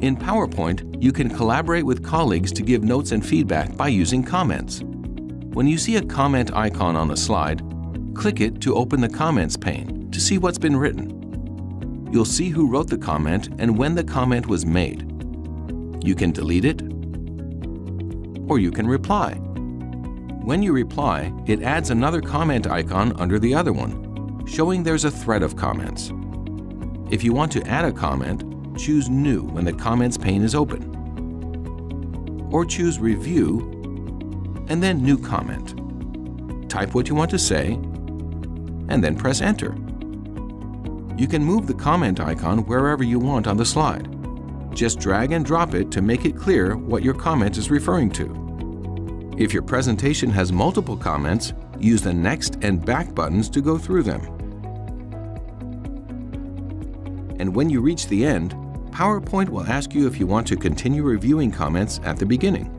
PowerPoint, you can collaborate with colleagues to give notes and feedback by using comments. When you see a comment icon on a slide, click it to open the Comments pane to see what's been written. You'll see who wrote the comment and when the comment was made. You can delete it, or you can reply. When you reply, it adds another comment icon under the other one, showing there's a thread of comments. If you want to add a comment, choose New when the Comments pane is open. Or choose Review and then New Comment. Type what you want to say and then press Enter. You can move the comment icon wherever you want on the slide. Just drag and drop it to make it clear what your comment is referring to. If your presentation has multiple comments, use the Next and Back buttons to go through them. And when you reach the end, PowerPoint will ask you if you want to continue reviewing comments at the beginning.